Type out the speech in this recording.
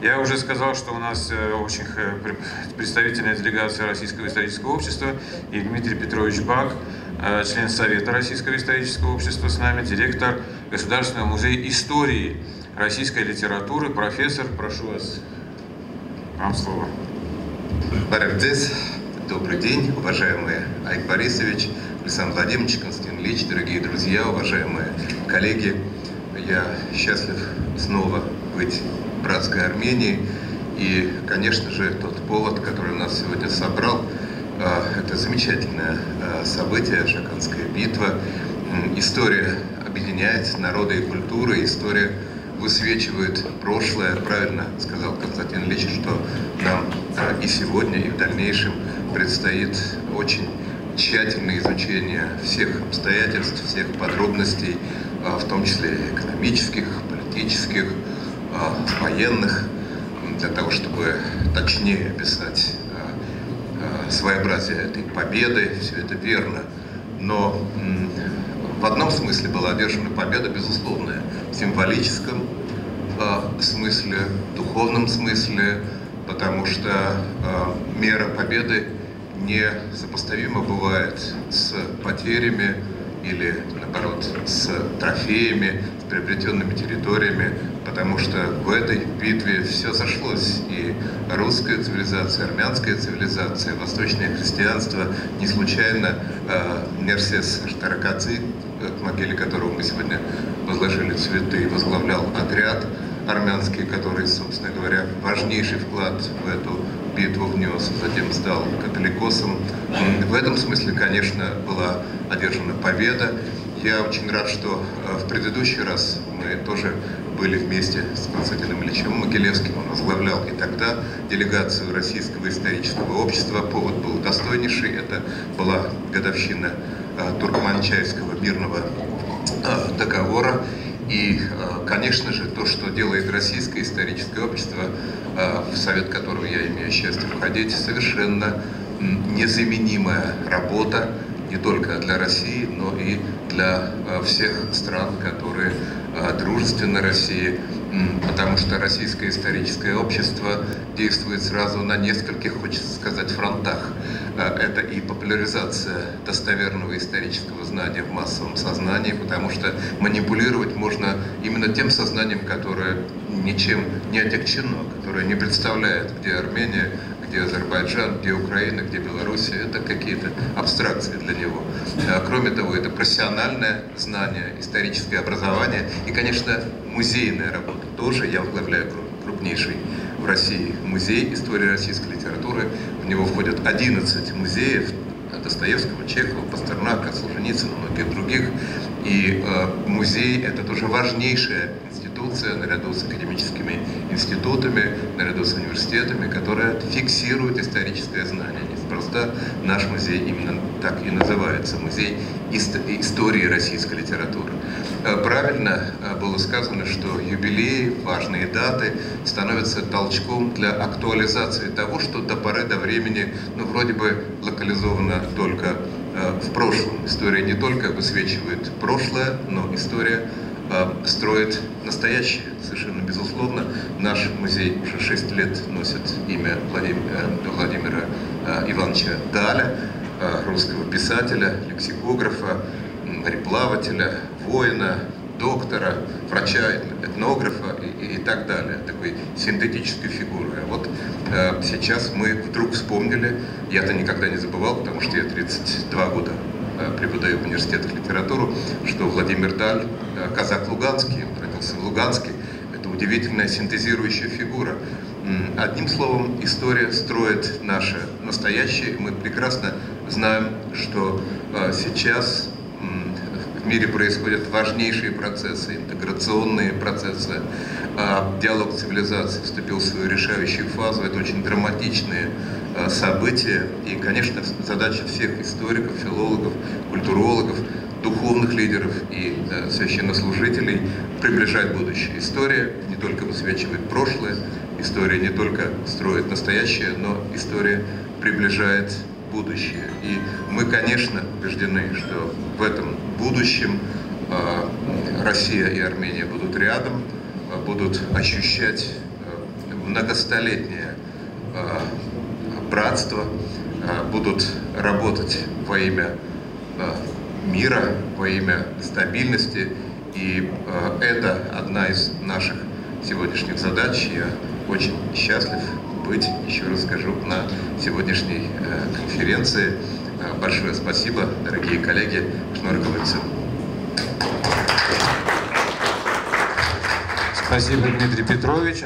Я уже сказал, что у нас э, очень представительная делегация Российского исторического общества и Дмитрий Петрович Бак, э, член Совета Российского исторического общества с нами, директор Государственного музея истории российской литературы, профессор. Прошу вас, вам слово. Барагдес, добрый день, уважаемый Айк Борисович, Александр Владимирович, Константин Ильич, дорогие друзья, уважаемые коллеги. Я счастлив снова быть братской Армении. И, конечно же, тот повод, который нас сегодня собрал, а, это замечательное а, событие, Шаканская битва. История объединяет народы и культуры, история высвечивает прошлое. Правильно сказал Константин Ильич, что нам а, и сегодня, и в дальнейшем предстоит очень тщательное изучение всех обстоятельств, всех подробностей, в том числе экономических, политических, военных, для того, чтобы точнее описать а, а, своеобразие этой победы, все это верно. Но в одном смысле была одержана победа, безусловная, в символическом смысле, в духовном смысле, потому что мера победы не сопоставима бывает с потерями или, наоборот, с трофеями, с приобретенными территориями, потому что в этой битве все сошлось. И русская цивилизация, армянская цивилизация, восточное христианство. Не случайно э, Мерсес Штаракаци, к могиле которого мы сегодня возложили цветы, возглавлял отряд армянский, который, собственно говоря, важнейший вклад в эту битву внес, затем стал католикосом. В этом смысле, конечно, была одержана победа. Я очень рад, что э, в предыдущий раз мы тоже были вместе с Константином Ильичем Могилевским. Он возглавлял и тогда делегацию Российского исторического общества. Повод был достойнейший. Это была годовщина э, Туркманчайского мирного э, договора. И, конечно же, то, что делает Российское историческое общество, в совет которого я имею счастье входить, совершенно незаменимая работа не только для России, но и для всех стран, которые дружественны России, потому что российское историческое общество действует сразу на нескольких, хочется сказать, фронтах. Э, это и популяризация достоверного исторического знания в массовом сознании, потому что манипулировать можно именно тем сознанием, которое ничем не отягчено, которое не представляет, где Армения, где Азербайджан, где Украина, где Белоруссия, это какие-то абстракции для него. А, кроме того, это профессиональное знание, историческое образование и, конечно, музейная работа. Тоже я возглавляю крупнейший в России музей истории российской литературы. В него входят 11 музеев Достоевского, Чехова, Пастернака, Солженицына, многих других. И э, музей – это тоже важнейшая институция, наряду с академическими институтами, наряду с университетами, которая фиксирует историческое знание. Неспроста наш музей именно так и называется, музей истории российской литературы. Э, правильно э, было сказано, что юбилеи, важные даты становятся толчком для актуализации того, что до поры до времени, ну, вроде бы локализовано только э, в прошлом. История не только высвечивает прошлое, но история строит настоящее. Совершенно безусловно, наш музей уже 6 лет носит имя Владимира, Владимира Ивановича Даля, русского писателя, лексикографа, мореплавателя, воина, доктора, врача, этнографа и, и, так далее, такой синтетической фигуры. А вот э, сейчас мы вдруг вспомнили, я-то никогда не забывал, потому что я 32 года э, преподаю в университетах литературу, что Владимир Даль, э, казак Луганский, он родился в Луганске, это удивительная синтезирующая фигура. Одним словом, история строит наше настоящее. Мы прекрасно знаем, что э, сейчас в мире происходят важнейшие процессы, интеграционные процессы. А диалог цивилизации вступил в свою решающую фазу. Это очень драматичные а, события. И, конечно, задача всех историков, филологов, культурологов, духовных лидеров и священнослужителей приближать будущее. История не только высвечивает прошлое, история не только строит настоящее, но история приближает будущее. И мы, конечно, убеждены, что в этом будущем а, Россия и Армения будут рядом, будут ощущать а, многостолетнее братство будут работать во имя мира, во имя стабильности. И это одна из наших сегодняшних задач. Я очень счастлив быть, еще раз скажу, на сегодняшней конференции. Большое спасибо, дорогие коллеги. Шнурковый Спасибо, Дмитрий Петрович.